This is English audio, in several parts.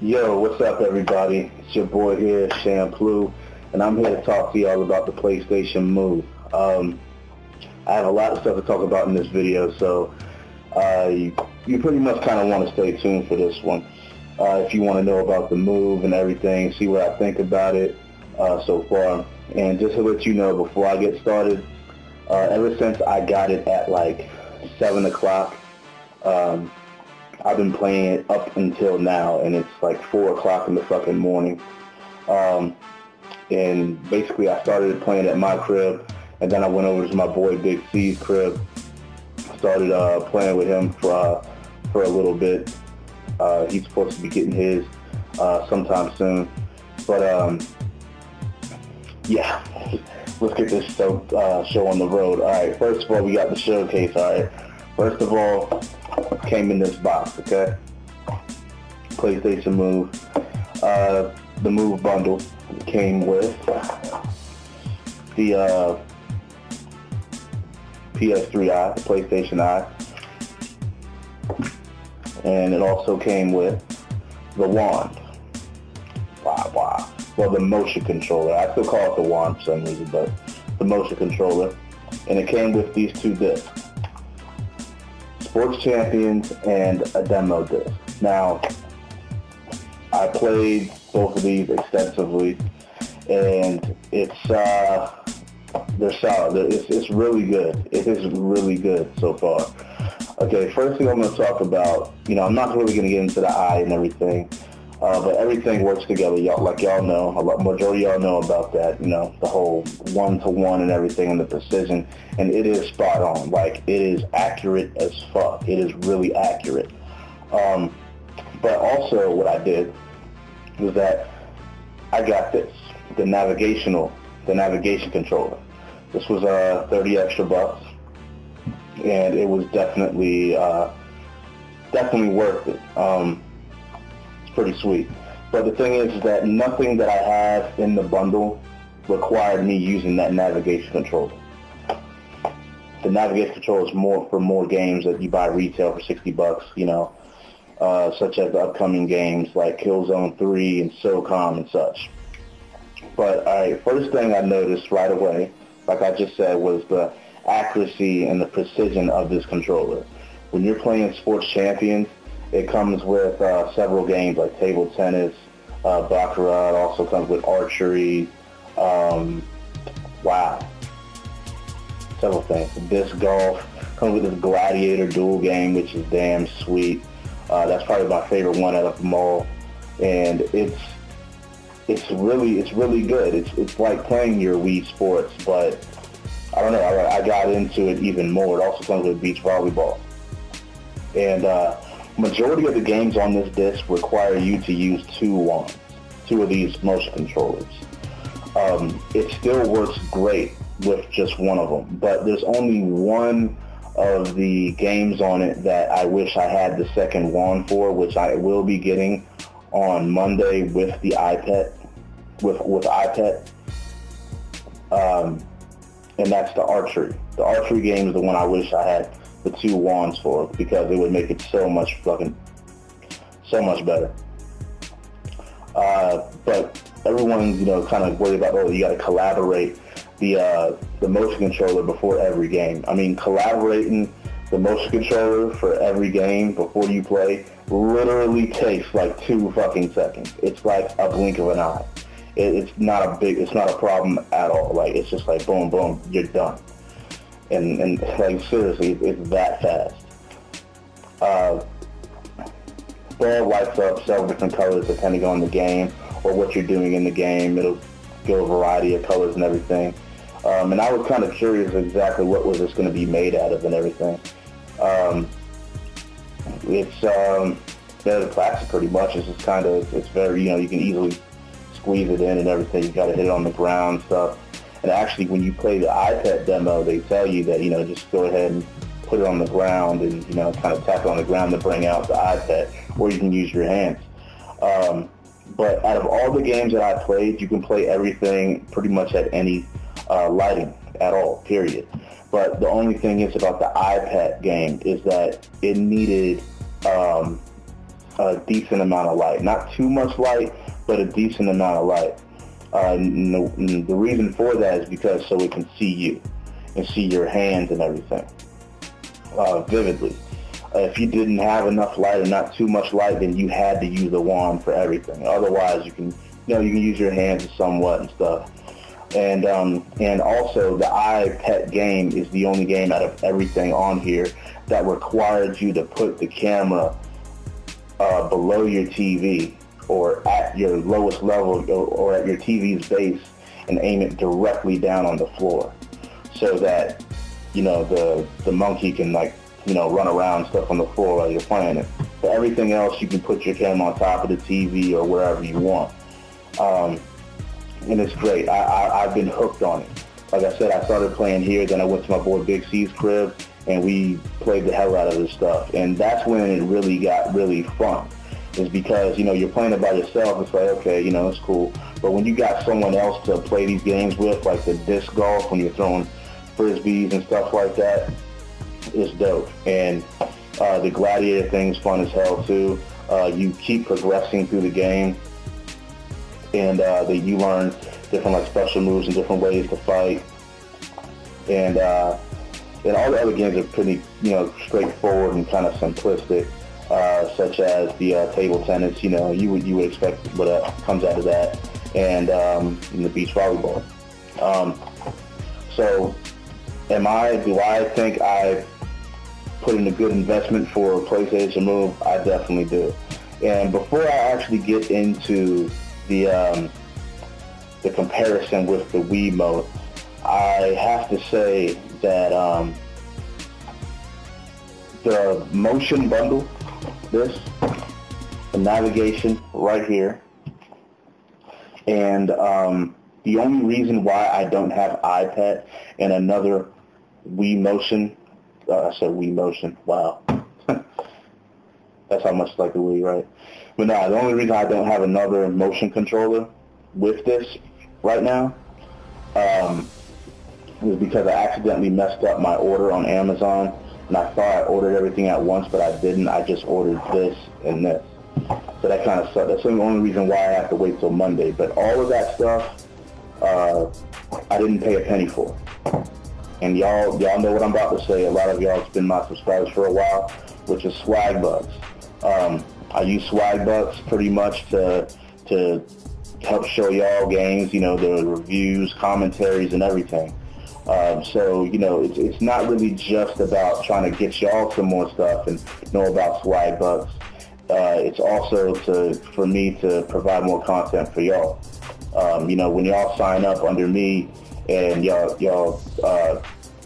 Yo, what's up everybody? It's your boy here, Champloo, and I'm here to talk to y'all about the PlayStation Move. Um, I have a lot of stuff to talk about in this video, so uh, you, you pretty much kind of want to stay tuned for this one. Uh, if you want to know about the move and everything, see what I think about it uh, so far. And just to let you know, before I get started, uh, ever since I got it at like 7 o'clock, um, I've been playing it up until now, and it's like 4 o'clock in the fucking morning. Um, and basically, I started playing at my crib, and then I went over to my boy Big C's crib, started uh, playing with him for, uh, for a little bit. Uh, he's supposed to be getting his uh, sometime soon. But um, yeah, let's get this show, uh, show on the road. All right, first of all, we got the showcase. All right, first of all, came in this box. Okay, PlayStation Move. Uh, the Move bundle came with the uh, PS3 Eye, the PlayStation Eye, and it also came with the wand. Wow, wow. Well, the motion controller. I still call it the wand for some reason, but the motion controller. And it came with these two discs. Sports Champions and a demo disc. Now, I played both of these extensively, and it's uh, they're solid. It's, it's really good. It is really good so far. Okay, first thing I'm going to talk about, you know, I'm not really going to get into the eye and everything, uh, but everything works together. Y'all, like y'all know, a lot, majority y'all know about that. You know, the whole one-to-one and everything and the precision, and it is spot on. Like it is accurate as fuck. It is really accurate. Um, but also, what I did was that I got this, the navigational, the navigation controller. This was uh, 30 extra bucks, and it was definitely uh, definitely worth it. Um, pretty sweet. But the thing is that nothing that I have in the bundle required me using that navigation controller. The navigation controller is more for more games that you buy retail for 60 bucks, you know, uh, such as the upcoming games like Killzone 3 and SOCOM and such. But all right, first thing I noticed right away, like I just said, was the accuracy and the precision of this controller. When you're playing Sports Champions, it comes with uh, several games like table tennis, uh, bocce, also comes with archery. Um, wow, several things. Disc golf comes with this Gladiator Duel game, which is damn sweet. Uh, that's probably my favorite one out of them all, and it's it's really it's really good. It's it's like playing your Wii Sports, but I don't know. I, I got into it even more. It also comes with beach volleyball, and uh, majority of the games on this disc require you to use two wands, two of these motion controllers. Um, it still works great with just one of them, but there's only one of the games on it that I wish I had the second wand for, which I will be getting on Monday with the EyePet, with with EyePet. Um, and that's the archery. The archery game is the one I wish I had the two wands for because it would make it so much fucking, so much better. Uh, but everyone's, you know, kind of worried about, oh, you got to collaborate the uh, the motion controller before every game. I mean, collaborating the motion controller for every game before you play literally takes like two fucking seconds. It's like a blink of an eye. It, it's not a big, it's not a problem at all. Like it's just like boom, boom, you're done. And and like seriously, it's that fast. Uh, ball lights up several different colors depending on the game or what you're doing in the game. It'll go a variety of colors and everything. Um, and I was kind of curious exactly what was this going to be made out of and everything. Um, it's um, yeah, the classic pretty much. It's just kind of it's very you know you can easily squeeze it in and everything. You got to hit it on the ground stuff. And actually, when you play the EyePet demo, they tell you that you know just go ahead and put it on the ground and you know kind of tap it on the ground to bring out the EyePet, or you can use your hands. Um, but out of all the games that I played, you can play everything pretty much at any uh, lighting at all, period. But the only thing is about the EyePet game is that it needed um, a decent amount of light. Not too much light, but a decent amount of light. Uh, the, the reason for that is because so it can see you and see your hands and everything uh, vividly. If you didn't have enough light or not too much light, then you had to use a wand for everything. Otherwise, you can, you know, you can use your hands somewhat and stuff. And um, and also the EyePet game is the only game out of everything on here that requires you to put the camera uh, below your TV or at your lowest level or at your TV's base and aim it directly down on the floor so that you know the the monkey can like you know run around stuff on the floor while you're playing it. But everything else you can put your camera on top of the TV or wherever you want. Um, and it's great. I, I, I've been hooked on it. Like I said, I started playing here, then I went to my boy Big C's crib, and we played the hell out of this stuff. And that's when it really got really fun, is because, you know, you're playing it by yourself. It's like, okay, you know, it's cool. But when you got someone else to play these games with, like the disc golf, when you're throwing frisbees and stuff like that, it's dope. And uh, the gladiator thing's fun as hell, too. Uh, you keep progressing through the game and uh, that you learn different like special moves and different ways to fight. And uh, and all the other games are pretty you know straightforward and kind of simplistic, uh, such as the uh, table tennis. You know you would you would expect what uh, comes out of that, and, um, the beach volleyball. Um, so, am I? Do I think I put in a good investment for PlayStation Move? I definitely do. And before I actually get into the um, the comparison with the Wiimote, I have to say that um, the motion bundle, this, the navigation right here, and um, the only reason why I don't have EyePet and another Wii Motion, uh, I said Wii Motion, wow. That's how much like the Wii, right? But no, the only reason I don't have another motion controller with this right now um, was because I accidentally messed up my order on Amazon, and I thought I ordered everything at once, but I didn't. I just ordered this and this. So that kind of sucked. That's the only reason why I have to wait till Monday. But all of that stuff, uh, I didn't pay a penny for. And y'all, y'all know what I'm about to say. A lot of y'all have been my subscribers for a while, which is swag bucks. Um, I use swag bucks pretty much to to help show y'all games, you know, the reviews, commentaries, and everything. Um, so, you know, it's, it's not really just about trying to get y'all some more stuff and know about swag bucks. Uh, it's also to for me to provide more content for y'all. Um, you know, when y'all sign up under me and y'all y'all uh,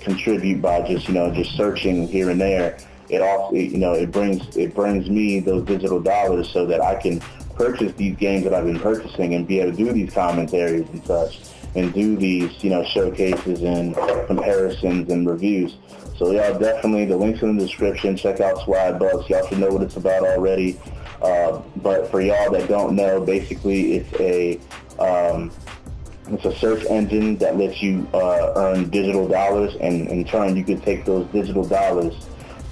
contribute by just you know just searching here and there, it also you know it brings it brings me those digital dollars so that I can purchase these games that I've been purchasing and be able to do these commentaries and such and do these you know showcases and comparisons and reviews. So y'all definitely the links in the description. Check out Swag Bucks. Y'all should know what it's about already. Uh, but for y'all that don't know, basically it's a um, it's a search engine that lets you uh, earn digital dollars, and in turn you can take those digital dollars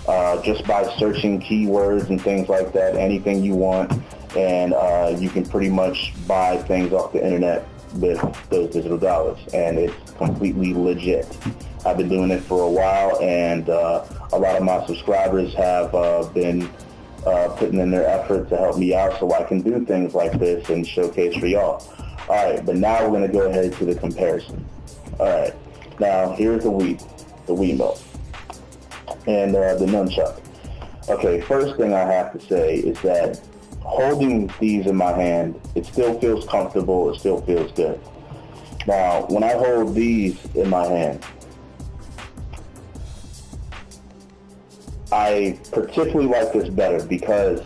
uh, just by searching keywords and things like that, anything you want, and uh, you can pretty much buy things off the internet with those digital dollars, and it's completely legit. I've been doing it for a while, and uh, a lot of my subscribers have uh, been uh, putting in their effort to help me out so I can do things like this and showcase for y'all. All right, but now we're going to go ahead to the comparison. All right, now here's the Wii, the Wiimote and uh, the nunchuck. Okay, first thing I have to say is that holding these in my hand, it still feels comfortable, it still feels good. Now, when I hold these in my hand, I particularly like this better because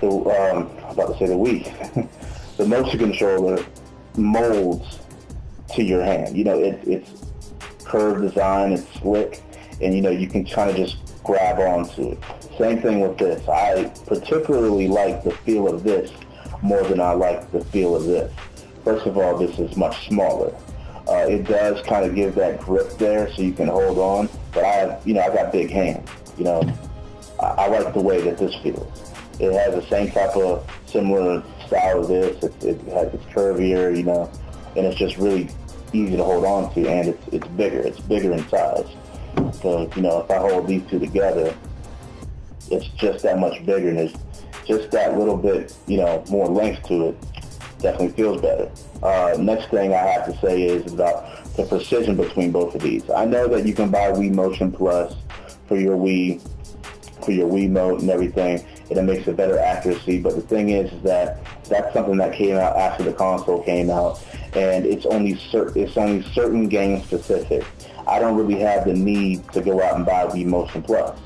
the, um, I'm about to say the Wii, the motion controller molds to your hand. You know, it, it's curved design. It's slick, and you know you can kind of just grab onto it. Same thing with this. I particularly like the feel of this more than I like the feel of this. First of all, this is much smaller. Uh, it does kind of give that grip there so you can hold on, but I have, you know, I got big hands, you know, I, I like the way that this feels. It has the same type of similar style of this. It, it has it's curvier, you know, and it's just really easy to hold on to, and it's it's bigger. It's bigger in size. So you know, if I hold these two together, it's just that much bigger, and there's just that little bit, you know, more length to it. Definitely feels better. Uh, next thing I have to say is about the precision between both of these. I know that you can buy Wii Motion Plus for your Wii, for your Wii Mote and everything, and it makes a better accuracy. But the thing is, is that that's something that came out after the console came out, and it's only cer- it's only certain game specific. I don't really have the need to go out and buy Wii Motion Plus.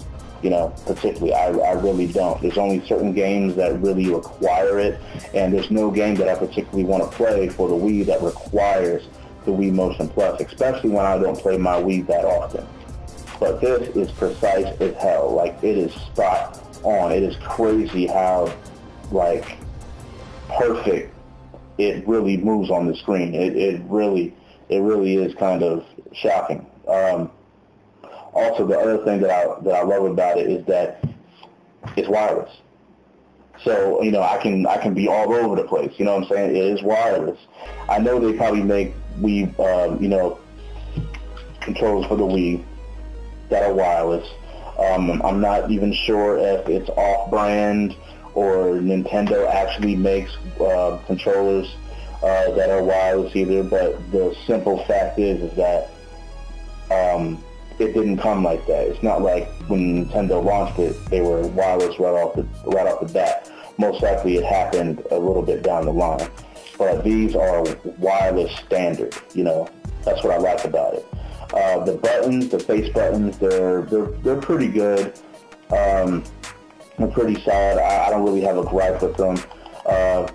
You know, particularly, I, I really don't. There's only certain games that really require it, and there's no game that I particularly want to play for the Wii that requires the Wii Motion Plus, especially when I don't play my Wii that often. But this is precise as hell. Like, it is spot on. It is crazy how, like, perfect it really moves on the screen. It, it really, it really is kind of shocking. Um, also, the other thing that I that I love about it is that it's wireless. So you know, I can I can be all over the place. You know what I'm saying? It is wireless. I know they probably make Wii, um, you know, controllers for the Wii that are wireless. Um, I'm not even sure if it's off-brand or Nintendo actually makes uh, controllers uh, that are wireless either. But the simple fact is, is that um, it didn't come like that. It's not like when Nintendo launched it, they were wireless right off the right off the bat. Most likely, it happened a little bit down the line. But these are wireless standard. You know, that's what I like about it. Uh, the buttons, the face buttons, they're they're they're pretty good. Um, they're pretty solid. I, I don't really have a gripe with them. Uh,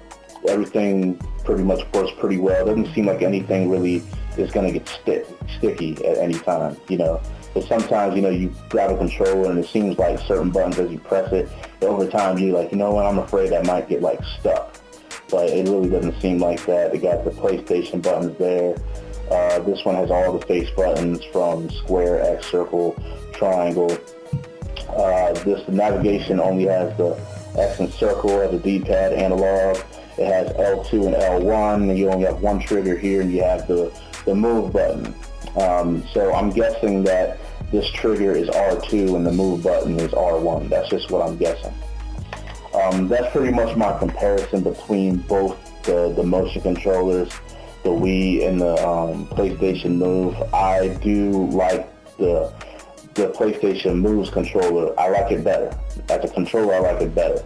everything pretty much works pretty well. It doesn't seem like anything really is going to get stick, sticky at any time, you know. But sometimes, you know, you grab a controller and it seems like certain buttons as you press it, over time you're like, you know what, I'm afraid that might get like stuck. But it really doesn't seem like that. They got the PlayStation buttons there. Uh, this one has all the face buttons from square, X, circle, triangle. Uh, this navigation only has the X and circle as a D-pad analog. It has L2 and L1, and you only have one trigger here, and you have the, the move button. Um, so I'm guessing that this trigger is R2 and the move button is R1. That's just what I'm guessing. Um, that's pretty much my comparison between both the, the motion controllers, the Wii and the um, PlayStation Move. I do like the the PlayStation Moves controller. I like it better. As a controller, I like it better.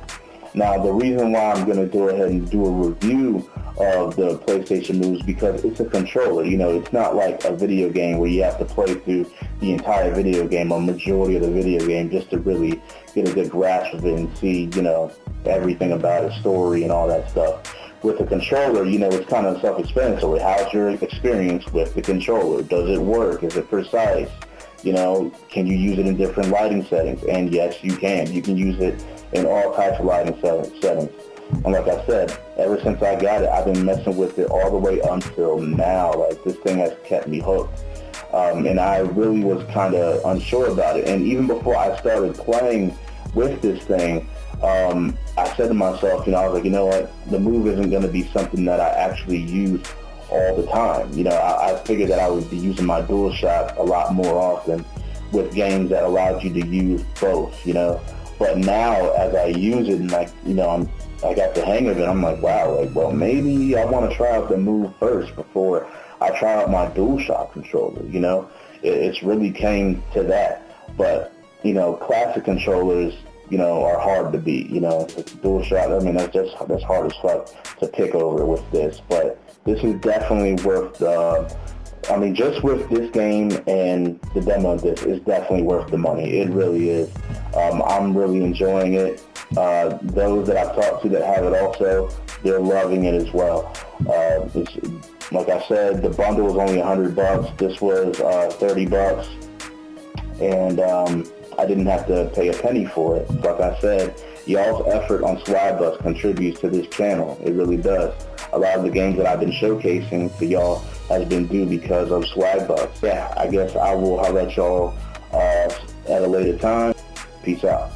Now, the reason why I'm going to go ahead and do a review of the PlayStation Moves because it's a controller. You know, it's not like a video game where you have to play through the entire video game or majority of the video game just to really get a good grasp of it and see, you know, everything about its story and all that stuff. With a controller, you know, it's kind of self-explanatory. How's your experience with the controller? Does it work? Is it precise? You know, can you use it in different lighting settings? And yes, you can. You can use it in all types of lighting settings. And like I said, ever since I got it, I've been messing with it all the way until now. Like this thing has kept me hooked. Um, and I really was kind of unsure about it. And even before I started playing with this thing, um, I said to myself, you know, I was like, you know what, the move isn't going to be something that I actually use all the time. You know, I, I figured that I would be using my DualShock a lot more often with games that allowed you to use both, you know. But now, as I use it and like, you know, I'm, I got the hang of it, I'm like, wow, like, well, maybe I want to try out the move first before I try out my DualShock controller, you know. It, it's really came to that. But, you know, classic controllers, you know, are hard to beat, you know. DualShock, I mean, that's just, that's hard as fuck to pick over with this. But this is definitely worth the, I mean, just with this game and the demo of this, it's definitely worth the money. It really is. Um, I'm really enjoying it. Uh, those that I've talked to that have it also, they're loving it as well. Uh, like I said, the bundle was only 100 bucks. This was uh, 30 bucks, and um, I didn't have to pay a penny for it. Like I said, y'all's effort on Swag contributes to this channel. It really does. A lot of the games that I've been showcasing to y'all has been due because of Swag Yeah, I guess I will let y'all uh, at a later time. Peace out.